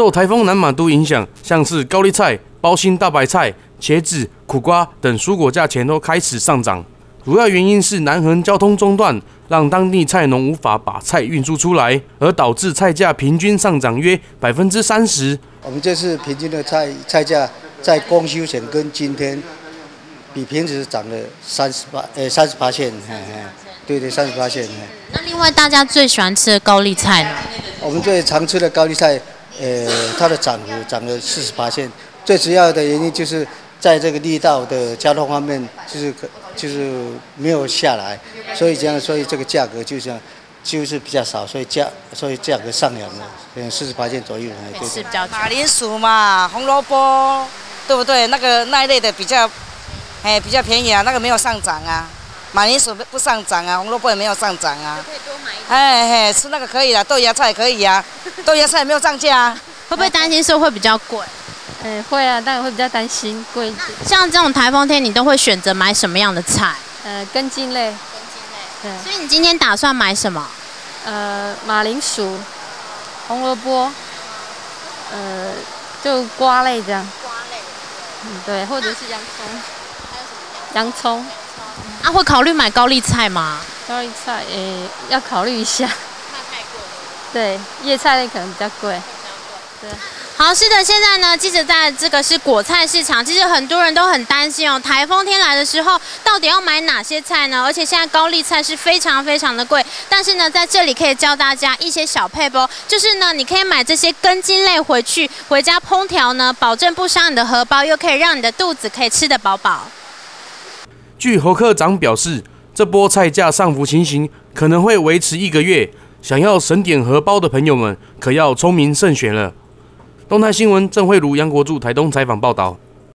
受台风南马都影响，像是高丽菜、包心大白菜、茄子、苦瓜等蔬果价钱都开始上涨。主要原因是南横交通中断，让当地菜农无法把菜运输出来，而导致菜价平均上涨约百分之三十。我们这次平均的菜菜价在公休前跟今天比平时涨了三十八，呃，三十八线，对对，三十八线。那另外大家最喜欢吃的高丽菜呢？我们最常吃的高丽菜，呃，它的涨幅涨了四十八线，最主要的原因就是在这个力道的交通方面，就是可就是没有下来，所以这样，所以这个价格就像就是比较少，所以价所以价格上扬了，嗯，四十八线左右。是比较马铃薯嘛，红萝卜，对不对？那个那一类的比较，哎，比较便宜啊，那个没有上涨啊。马铃薯不上涨啊，红萝卜也没有上涨啊。哎嘿，吃那个可以了，豆芽菜可以啊，豆芽菜没有涨价啊。会不会担心说会比较贵？哎，会啊，当然会比较担心贵。像这种台风天，你都会选择买什么样的菜？呃，根茎类。根茎类。对。所以你今天打算买什么？呃，马铃薯、红萝卜，呃，就瓜类这样。瓜类。嗯，对，或者是洋葱。还有什么？洋葱。啊，会考虑买高丽菜吗？高丽菜，诶，要考虑一下。那太贵了。对，叶菜类可能比较贵。对。好，是的，现在呢，记者在这个是果菜市场。其实很多人都很担心哦，台风天来的时候，到底要买哪些菜呢？而且现在高丽菜是非常非常的贵。但是呢，在这里可以教大家一些小配包，就是呢，你可以买这些根茎类回去，回家烹调呢，保证不伤你的荷包，又可以让你的肚子可以吃得饱饱。据侯科长表示，这波菜价上浮情形可能会维持一个月，想要省点荷包的朋友们，可要聪明慎选了。动态新闻郑慧茹、杨国柱台东采访报道。